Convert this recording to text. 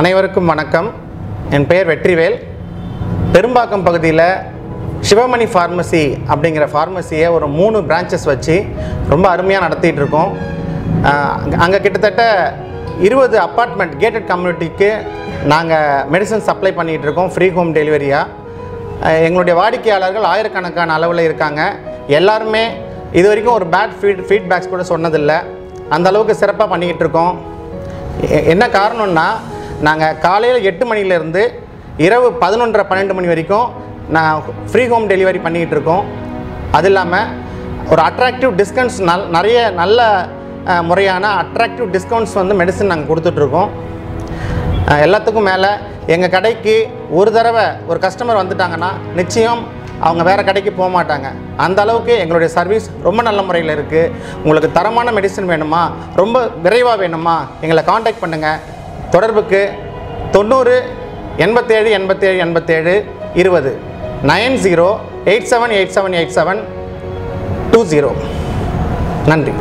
அனைவருக்கும் வணக்கம். என் பெயர் வெற்றிவேல். பெரும்பாக்கம் பகுதியில் சிவமணி ஃபார்மசி அப்படிங்கிற ஃபார்மசியை ஒரு மூணு பிரான்ச்சஸ் வச்சு ரொம்ப அருமையாக நடத்திட்டு இருக்கோம். அங்கே கிட்டத்தட்ட இருபது அப்பார்ட்மெண்ட் கேட்டட் கம்யூனிட்டிக்கு நாங்கள் மெடிசன் சப்ளை பண்ணிகிட்டு இருக்கோம். ஃப்ரீ ஹோம் டெலிவரியாக எங்களுடைய வாடிக்கையாளர்கள் ஆயிரக்கணக்கான அளவில் இருக்காங்க. எல்லாருமே இது வரைக்கும் ஒரு பேட் ஃபீட் ஃபீட்பேக்ஸ் கூட சொன்னதில்லை. அந்த அளவுக்கு சிறப்பாக பண்ணிக்கிட்டு இருக்கோம். என்ன காரணம்னா நாங்கள் காலையில் எட்டு மணிலேருந்து இரவு பதினொன்றரை பன்னெண்டு மணி வரைக்கும் நான் ஃப்ரீ ஹோம் டெலிவரி பண்ணிக்கிட்டு இருக்கோம். அது இல்லாமல் ஒரு அட்ராக்டிவ் டிஸ்கவுண்ட்ஸ் நல் நிறைய நல்ல முறையான அட்ராக்டிவ் டிஸ்கவுண்ட்ஸ் வந்து மெடிசன் நாங்கள் கொடுத்துட்ருக்கோம் எல்லாத்துக்கும் மேலே எங்கள் கடைக்கு ஒரு தடவை ஒரு கஸ்டமர் வந்துட்டாங்கன்னா நிச்சயம் அவங்க வேறு கடைக்கு போக மாட்டாங்க. அந்த அளவுக்கு எங்களுடைய சர்வீஸ் ரொம்ப நல்ல முறையில் இருக்குது உங்களுக்கு தரமான மெடிசன் வேணுமா? ரொம்ப விரைவாக வேணுமா? எங்களை காண்டாக்ட் பண்ணுங்கள் தொடர்புக்கு தொண்ணூறு எண்பத்தேழு எண்பத்தேழு எண்பத்தேழு இருபது. Nine zero eight seven eight seven eight seven two zero. நன்றி.